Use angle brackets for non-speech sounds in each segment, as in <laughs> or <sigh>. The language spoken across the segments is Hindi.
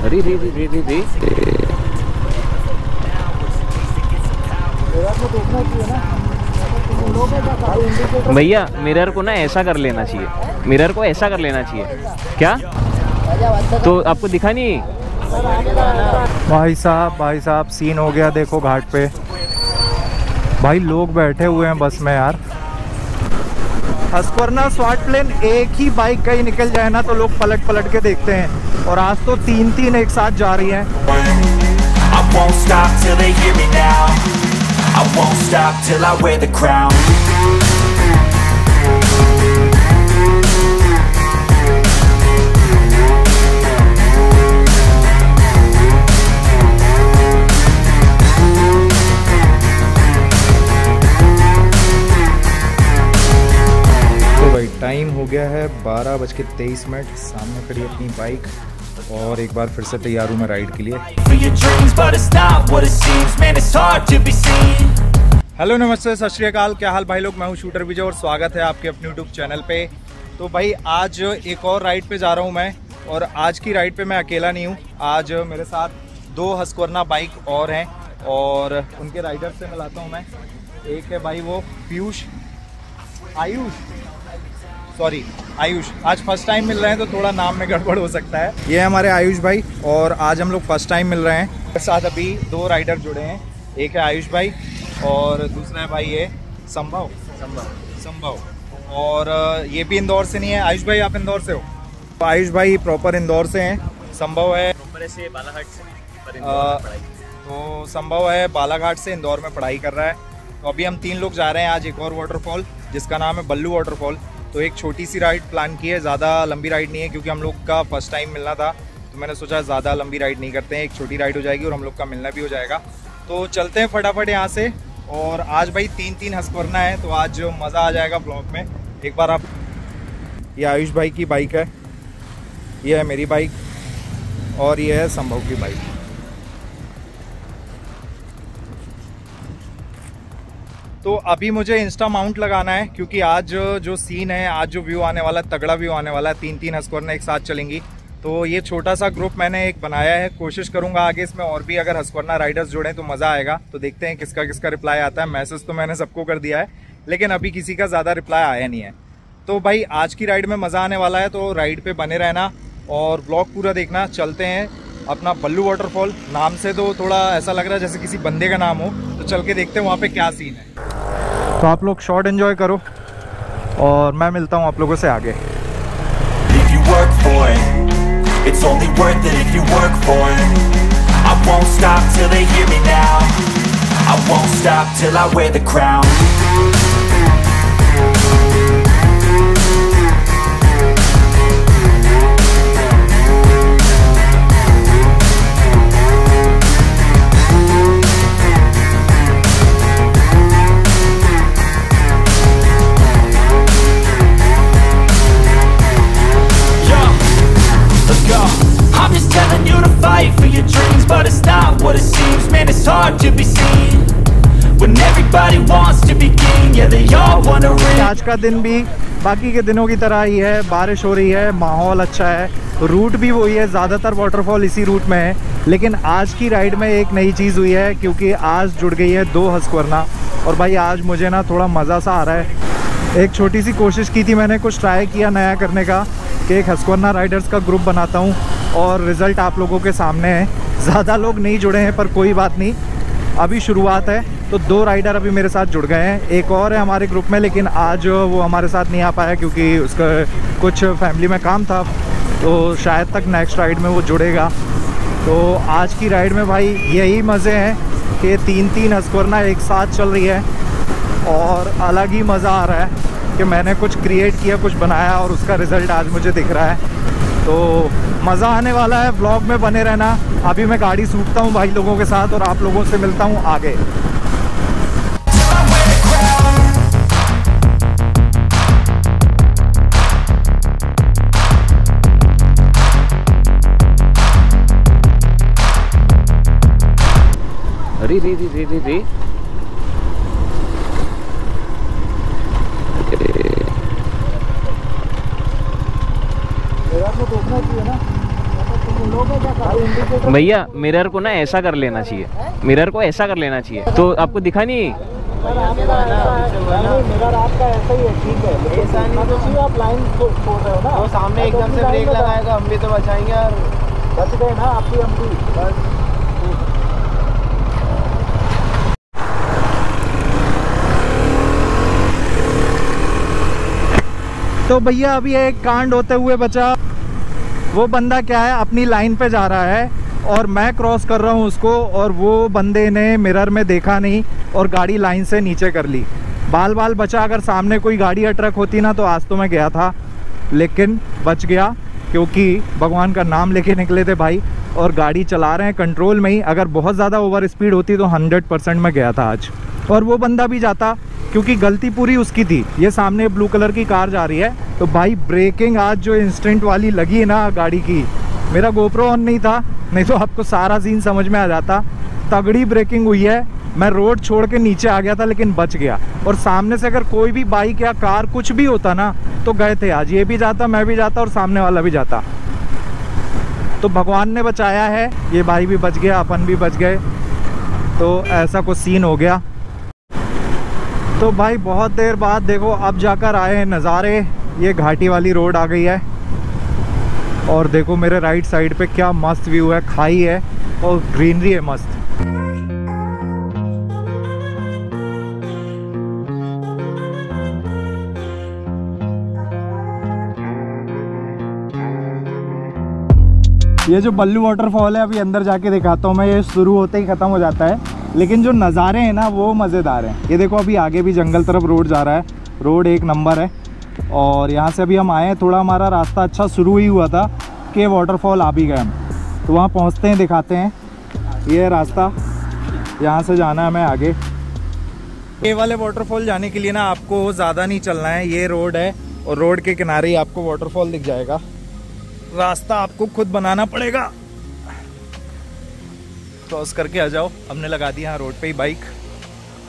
अरे रे रे रे रे रे भैया मिरर को ना ऐसा कर लेना चाहिए। मिरर को ऐसा कर लेना चाहिए। क्या? तो आपको दिखा नहीं? भाई साहब भाई साहब सीन हो गया देखो घाट पे। भाई लोग बैठे हुए हैं बस में यार। हस्कवरना स्वाट प्लेन एक ही बाइक कहीं निकल जाए ना तो लोग पलट पलट के देखते हैं। और आज तो तीन तीन एक साथ जा रही है। टाइम तो हो गया है बारह बज के तेईस मिनट। सामने खड़ी अपनी बाइक और एक बार फिर से तैयार हूँ मैं राइड के लिए। हेलो नमस्ते सत श्री अकाल। क्या हाल भाई लोग? मैं हूँ शूटर विजय और स्वागत है आपके अपने यूट्यूब चैनल पे। तो भाई आज एक और राइड पे जा रहा हूँ मैं और आज की राइड पे मैं अकेला नहीं हूँ। आज मेरे साथ दो हस्कोरना बाइक और हैं और उनके राइडर से मिलाता हूँ मैं। एक है भाई वो पीयूष। आयुष। सॉरी आयुष आज फ़र्स्ट टाइम मिल रहे हैं तो थोड़ा नाम में गड़बड़ हो सकता है। ये हमारे आयुष भाई और आज हम लोग फ़र्स्ट टाइम मिल रहे हैं। साथ अभी दो राइडर जुड़े हैं एक है आयुष भाई और दूसरा है भाई ये संभव। संभव। संभव। और ये भी इंदौर से नहीं है। आयुष भाई आप इंदौर से हो? तो आयुष भाई प्रॉपर इंदौर से हैं। संभव है से बालाघाट से तो संभव है बालाघाट से इंदौर में पढ़ाई कर रहा है। तो अभी हम तीन लोग जा रहे हैं आज एक और वाटरफॉल जिसका नाम है बल्लू वाटरफॉल तो एक छोटी सी राइड प्लान की है, ज़्यादा लंबी राइड नहीं है क्योंकि हम लोग का फ़र्स्ट टाइम मिलना था। तो मैंने सोचा ज़्यादा लंबी राइड नहीं करते हैं, एक छोटी राइड हो जाएगी और हम लोग का मिलना भी हो जाएगा। तो चलते हैं फटाफट यहाँ से और आज भाई तीन तीन हंसकरना है तो आज मज़ा आ जाएगा ब्लॉग में। एक बार आप ये आयुष भाई की बाइक है, ये है मेरी बाइक और ये है संभव की बाइक तो अभी मुझे इंस्टा माउंट लगाना है, क्योंकि आज जो सीन है, आज जो व्यू आने वाला तगड़ा व्यू आने वाला है तीन तीन हस्कोरना एक साथ चलेंगी। तो ये छोटा सा ग्रुप मैंने एक बनाया है, कोशिश करूँगा आगे इसमें और भी अगर हस्कोरना राइडर्स जुड़े तो मज़ा आएगा। तो देखते हैं किसका किसका रिप्लाई आता है मैसेज तो मैंने सबको कर दिया है, लेकिन अभी किसी का ज़्यादा रिप्लाई आया नहीं है। तो भाई, आज की राइड में मज़ा आने वाला है तो राइड पे बने रहना और ब्लॉग पूरा देखना। चलते हैं अपना बल्लू वाटरफॉल नाम से तो थोड़ा ऐसा लग रहा है जैसे किसी बंदे का नाम हो। तो चल के देखते हैं वहाँ पे क्या सीन है। तो आप लोग शॉर्ट एंजॉय करो और मैं मिलता हूँ आप लोगों से आगे। Fight for your dreams, but it's not what it seems. Man, it's hard to be seen when everybody wants to be king. Yeah, they all wanna ring. आज का दिन भी बाकी के दिनों की तरह ही है बारिश हो रही है माहौल अच्छा है रूट भी वही है ज़्यादातर वाटरफॉल इसी रूट में है लेकिन आज की राइड में एक नई चीज़ हुई है क्योंकि आज जुड़ गई है दो हस्कवरना और भाई आज मुझे ना थोड़ा मज़ा सा आ रहा है एक छोटी सी कोशिश की थी मैंने, कुछ ट्राई किया नया करने का कि एक हस्कवरना राइडर्स का ग्रुप बनाता हूँ और रिज़ल्ट आप लोगों के सामने है। ज़्यादा लोग नहीं जुड़े हैं, पर कोई बात नहीं। अभी शुरुआत है तो दो राइडर अभी मेरे साथ जुड़ गए हैं। एक और है हमारे ग्रुप में, लेकिन आज वो हमारे साथ नहीं आ पाया क्योंकि उसका कुछ फैमिली में काम था। तो शायद तक नेक्स्ट राइड में वो जुड़ेगा। तो आज की राइड में भाई यही मज़े हैं कि तीन तीन हस्कोरना एक साथ चल रही है। और अलग ही मज़ा आ रहा है कि मैंने कुछ क्रिएट किया, कुछ बनाया और उसका रिज़ल्ट आज मुझे दिख रहा है। तो मज़ा आने वाला है ब्लॉग में बने रहना। अभी मैं गाड़ी सूखता हूँ भाई लोगों के साथ और आप लोगों से मिलता हूँ आगे। रे रे रे रे रे। भैया मिरर को ना ऐसा कर लेना चाहिए। मिरर को ऐसा कर लेना चाहिए। तो आपको दिखा नहीं? मिरर आपका ऐसा ही है ठीक है लेकिन देखना तो आप लाइन छोड़ रहे हो ना वो सामने तो एकदम से ब्रेक लगाएगा हम भी तो बचाएँगे और बच गए ना आप भी हम भी बस तो भैया अभी एक कांड होते हुए बचा। वो बंदा क्या है, अपनी लाइन पे जा रहा है और मैं क्रॉस कर रहा हूँ उसको और वो बंदे ने मिरर में देखा नहीं और गाड़ी लाइन से नीचे कर ली। बाल बाल बचा, अगर सामने कोई गाड़ी या ट्रक होती ना तो आज तो मैं गया था, लेकिन बच गया क्योंकि भगवान का नाम लेके निकले थे भाई और गाड़ी चला रहे हैं कंट्रोल में ही। अगर बहुत ज़्यादा ओवर स्पीड होती तो हंड्रेड परसेंट में गया था आज। और वो बंदा भी जाता, क्योंकि गलती पूरी उसकी थी। ये सामने ब्लू कलर की कार जा रही है। तो भाई ब्रेकिंग आज जो इंस्टेंट वाली लगी है ना गाड़ी की, मेरा गोप्रो ऑन नहीं था, नहीं तो आपको सारा सीन समझ में आ जाता। तगड़ी ब्रेकिंग हुई है। मैं रोड छोड़ के नीचे आ गया था, लेकिन बच गया। और सामने से अगर कोई भी बाइक या कार कुछ भी होता ना तो गए थे आज। ये भी जाता, मैं भी जाता और सामने वाला भी जाता। तो भगवान ने बचाया है। ये भाई भी बच गया, अपन भी बच गए। तो ऐसा कुछ सीन हो गया। तो भाई, बहुत देर बाद देखो, अब जाकर आए हैं नज़ारे। ये घाटी वाली रोड आ गई है। और देखो, मेरे राइट साइड पे क्या मस्त व्यू है। खाई है और ग्रीनरी है मस्त। ये जो बल्लू वाटरफॉल है, अभी अंदर जाके दिखाता हूँ मैं, ये शुरू होते ही ख़त्म हो जाता है। लेकिन जो नज़ारे हैं ना, वो मज़ेदार हैं। ये देखो, अभी आगे भी जंगल तरफ़ रोड जा रहा है। रोड एक नंबर है। और यहाँ से अभी हम आए हैं, थोड़ा हमारा रास्ता अच्छा शुरू ही हुआ था कि वाटरफॉल आ भी गए हम। तो वहाँ पहुँचते हैं, दिखाते हैं। ये रास्ता, यहाँ से जाना है हमें आगे। ये वाले वाटरफॉल जाने के लिए ना, आपको ज़्यादा नहीं चलना है। ये रोड है और रोड के किनारे ही आपको वाटरफॉल दिख जाएगा। रास्ता आपको खुद बनाना पड़ेगा। क्रॉस करके आ जाओ। हमने लगा दिया रोड पे ही बाइक।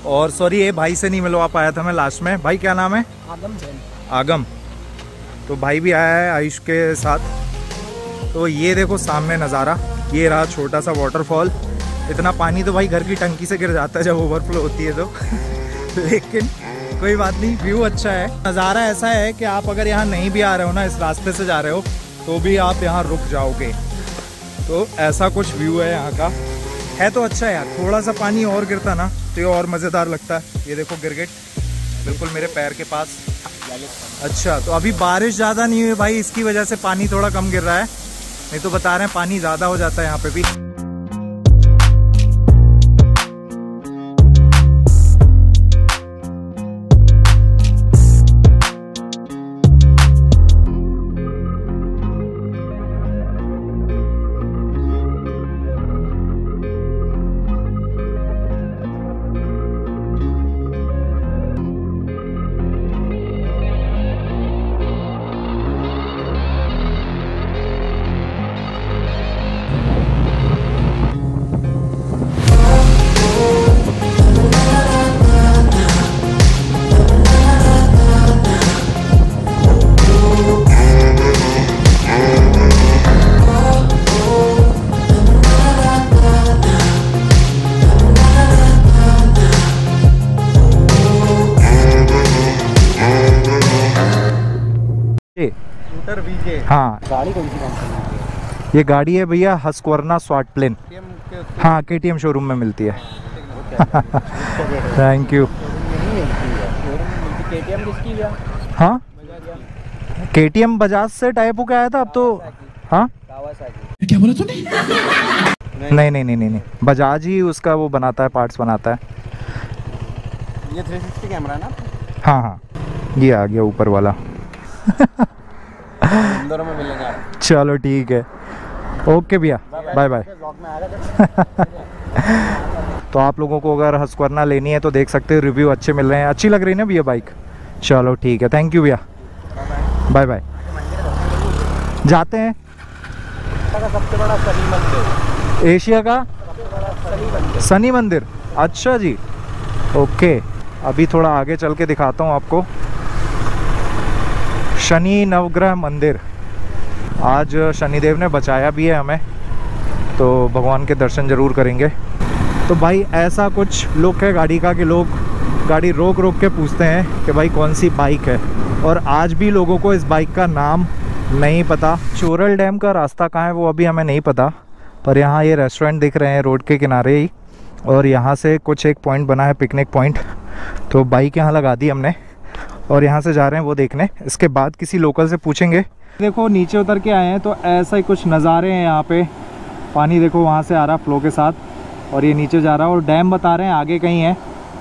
और सॉरी ये भाई से नहीं मिलवा पाया था मैं लास्ट में। भाई क्या नाम है? आदम जैन। आगम। तो भाई भी आया है आयुष के साथ। तो ये देखो सामने नज़ारा। ये रहा छोटा सा वाटरफॉल इतना पानी तो भाई घर की टंकी से गिर जाता है जब ओवरफ्लो होती है तो। <laughs> लेकिन कोई बात नहीं व्यू अच्छा है। नज़ारा ऐसा है कि आप अगर यहाँ नहीं भी आ रहे हो ना इस रास्ते से जा रहे हो तो भी आप यहाँ रुक जाओगे। तो ऐसा कुछ व्यू है यहाँ का। है तो अच्छा यार थोड़ा सा पानी और गिरता ना तो ये और मज़ेदार लगता है। ये देखो गिरगिट, बिल्कुल मेरे पैर के पास। अच्छा तो अभी बारिश ज़्यादा नहीं हुई भाई, इसकी वजह से पानी थोड़ा कम गिर रहा है। नहीं तो बता रहे हैं, पानी ज़्यादा हो जाता है यहाँ पे भी। गाड़ी कौन सी कंपनी ये गाड़ी है भैया हस्क्वर्ना स्वाट प्लेन। है के के शोरूम में मिलती है। थैंक यू नहीं मिलती है? शोरूम में मिलती केटीएम किसकी भैया हाँ? के टी एम बजाज से टाइप होकर आया था अब तो हाँ? कावासाकी नहीं नहीं नहीं नहीं नहीं। बजाज ही उसका वो बनाता है पार्ट्स बनाता है। ये 360 कैमरा है ना? हाँ हाँ। ये आ गया ऊपर वाला। <laughs> में मिलेंगे चलो ठीक है। ओके भैया बाय बाय तो आप लोगों को अगर हस्कवरना लेनी है तो देख सकते हो रिव्यू अच्छे मिल रहे हैं। अच्छी लग रही है ना भैया बाइक चलो ठीक है थैंक यू भैया। बाय बाय जाते हैं। सबसे बड़ा सनी मंदिर एशिया का? सनी मंदिर। अच्छा जी। ओके, अभी थोड़ा आगे चल के दिखाता हूँ आपको। शनि नवग्रह मंदिर। आज शनिदेव ने बचाया भी है हमें तो भगवान के दर्शन ज़रूर करेंगे। तो भाई ऐसा कुछ लुक है गाड़ी का कि लोग गाड़ी रोक रोक के पूछते हैं कि भाई कौन सी बाइक है। और आज भी लोगों को इस बाइक का नाम नहीं पता। चोरल डैम का रास्ता कहाँ है वो अभी हमें नहीं पता। पर यहाँ ये रेस्टोरेंट दिख रहे हैं रोड के किनारे ही। और यहाँ से कुछ एक पॉइंट बना है पिकनिक पॉइंट। तो बाइक यहाँ लगा दी हमने। और यहाँ से जा रहे हैं वो देखने। इसके बाद किसी लोकल से पूछेंगे। देखो नीचे उतर के आए हैं तो ऐसा ही कुछ नज़ारे हैं यहाँ पे। पानी देखो वहाँ से आ रहा फ्लो के साथ। और ये नीचे जा रहा है और डैम बता रहे हैं आगे कहीं है।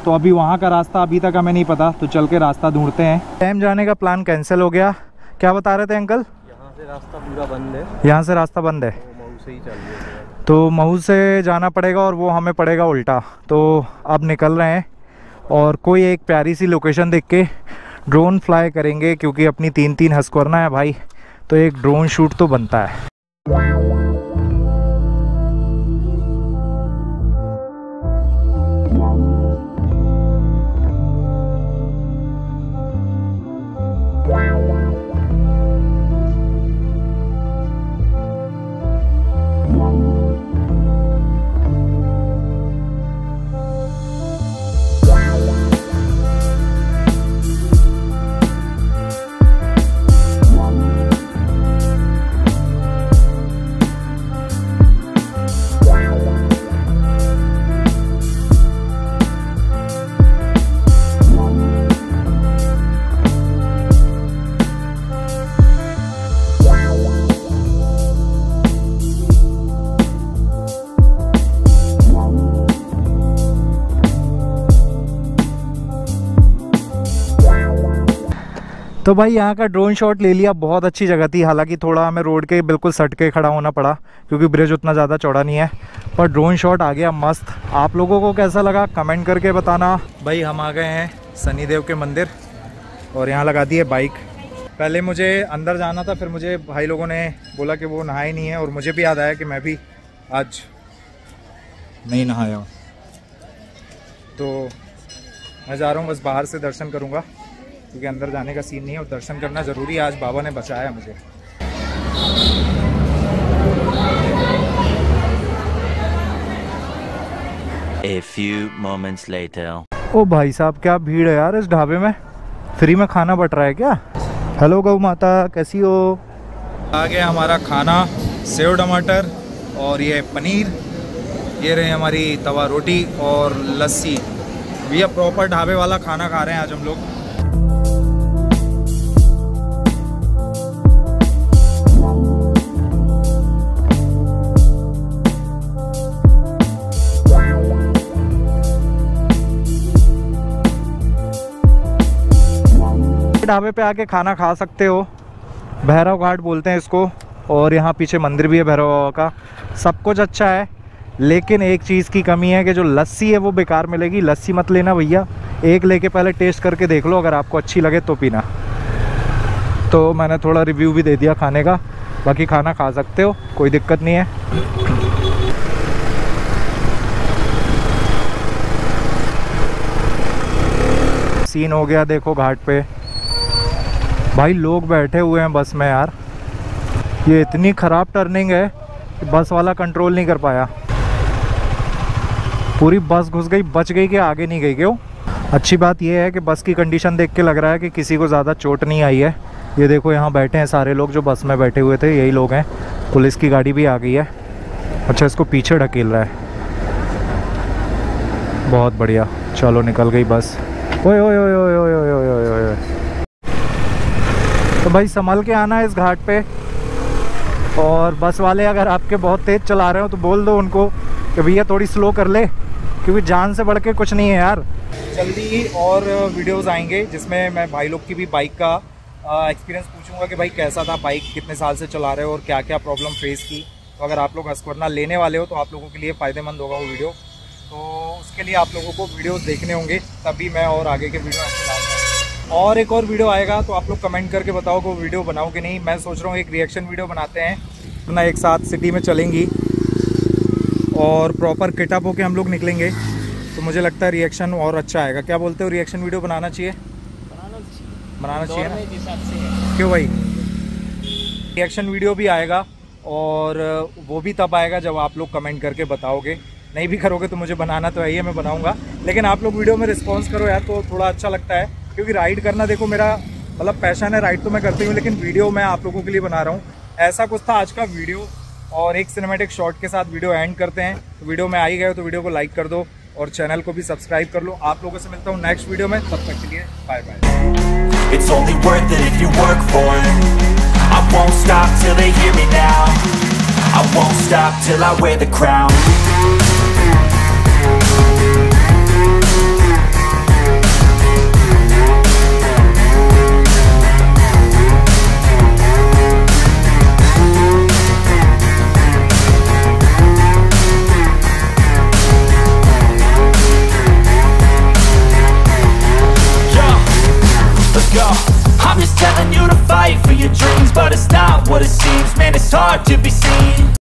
तो अभी वहाँ का रास्ता अभी तक हमें नहीं पता तो चल के रास्ता ढूंढते हैं। डैम जाने का प्लान कैंसिल हो गया। क्या बता रहे थे अंकल यहाँ से रास्ता पूरा बंद है। यहाँ से रास्ता बंद है। मऊ से ही चल तो महू से जाना पड़ेगा और वो हमें पड़ेगा उल्टा। तो अब निकल रहे हैं और कोई एक प्यारी सी लोकेशन देख के ड्रोन फ्लाई करेंगे क्योंकि अपनी तीन तीन हंसकोरना है भाई तो एक ड्रोन शूट तो बनता है। तो भाई यहाँ का ड्रोन शॉट ले लिया, बहुत अच्छी जगह थी। हालाँकि थोड़ा हमें रोड के बिल्कुल सट के खड़ा होना पड़ा, क्योंकि ब्रिज उतना ज़्यादा चौड़ा नहीं है। पर ड्रोन शॉट आ गया मस्त। आप लोगों को कैसा लगा? कमेंट करके बताना। भाई हम आ गए हैं शनिदेव के मंदिर और यहाँ लगा दी है बाइक पहले मुझे अंदर जाना था, फिर मुझे भाई लोगों ने बोला कि वो नहाए नहीं है और मुझे भी याद आया कि मैं भी आज नहीं नहाया। हूँ तो मैं जा रहा हूँ, बस बाहर से दर्शन करूँगा। क्योंकि अंदर जाने का सीन नहीं है और दर्शन करना ज़रूरी है। आज बाबा ने बचाया मुझे। A few moments later. ओ भाई साहब क्या भीड़ है यार इस ढाबे में? फ्री में खाना बट रहा है क्या? हेलो गौ माता कैसी हो? आ गया हमारा खाना सेव टमाटर और ये पनीर। ये रहे हमारी तवा रोटी और लस्सी। भैया प्रॉपर ढाबे वाला खाना खा रहे हैं आज हम लोग। ढाबे पे आके खाना खा सकते हो। भैरव घाट बोलते हैं इसको, और यहाँ पीछे मंदिर भी है भैरव बाबा का। सब कुछ अच्छा है, लेकिन एक चीज़ की कमी है कि जो लस्सी है वो बेकार मिलेगी। लस्सी मत लेना भैया, एक लेके पहले टेस्ट करके देख लो, अगर आपको अच्छी लगे तो पीना। तो मैंने थोड़ा रिव्यू भी दे दिया खाने का, बाकी खाना खा सकते हो, कोई दिक्कत नहीं है। सीन हो गया देखो घाट पे। भाई लोग बैठे हुए हैं बस में यार। ये इतनी ख़राब टर्निंग है कि बस वाला कंट्रोल नहीं कर पाया। पूरी बस घुस गई, बच गई कि आगे नहीं गई, क्यों? अच्छी बात यह है कि बस की कंडीशन देख के लग रहा है कि किसी को ज़्यादा चोट नहीं आई है। ये देखो यहाँ बैठे हैं सारे लोग जो बस में बैठे हुए थे, यही लोग हैं। पुलिस की गाड़ी भी आ गई है। अच्छा इसको पीछे ढकेल रहा है। बहुत बढ़िया। चलो, निकल गई बस। ओए ओए ओए ओए ओए ओए ओए ओए। तो भाई संभल के आना है इस घाट पे। और बस वाले अगर आपके बहुत तेज़ चला रहे हो तो बोल दो उनको कि भैया थोड़ी स्लो कर ले, क्योंकि जान से बढ़ के कुछ नहीं है यार। जल्दी ही और वीडियोस आएँगे, जिसमें मैं भाई लोग की भी बाइक का एक्सपीरियंस पूछूँगा कि भाई कैसा था बाइक कितने साल से चला रहे हो और क्या क्या प्रॉब्लम फेस की। तो अगर आप लोग हस्कवरना लेने वाले हो तो आप लोगों के लिए फ़ायदेमंद होगा वो वीडियो तो उसके लिए आप लोगों को वीडियोज़ देखने होंगे, तभी मैं और आगे के वीडियो और एक और वीडियो आएगा तो आप लोग कमेंट करके बताओ कि वो वीडियो बनाओ कि नहीं। मैं सोच रहा हूँ एक रिएक्शन वीडियो बनाते हैं अपना एक साथ सिटी में चलेंगी। और प्रॉपर किटअप होके हम लोग निकलेंगे तो मुझे लगता है रिएक्शन और अच्छा आएगा। क्या बोलते हो रिएक्शन वीडियो बनाना चाहिए? बनाना चाहिए। ना? क्यों भाई? रिएक्शन वीडियो भी आएगा और वो भी तब आएगा जब आप लोग कमेंट करके बताओगे। नहीं भी करोगे तो मुझे बनाना तो है ही मैं बनाऊँगा। लेकिन आप लोग वीडियो में रिस्पॉन्स करो यार तो थोड़ा अच्छा लगता है। क्योंकि राइड करना देखो मेरा मतलब पैशन है राइड तो मैं करती हूँ लेकिन वीडियो मैं आप लोगों के लिए बना रहा हूँ। ऐसा कुछ था आज का वीडियो और एक सिनेमेटिक शॉट के साथ वीडियो एंड करते हैं। तो वीडियो में आई गए तो वीडियो को लाइक कर दो और चैनल को भी सब्सक्राइब कर लो। आप लोगों से मिलता हूँ नेक्स्ट वीडियो में। तब तक के लिए bye bye It's only worth it if you work for it. I won't stop till they hear me now. I won't stop till I wear the crown. go. I'm just telling you to fight for your dreams But it's not what it seems. Man, it's hard to be seen.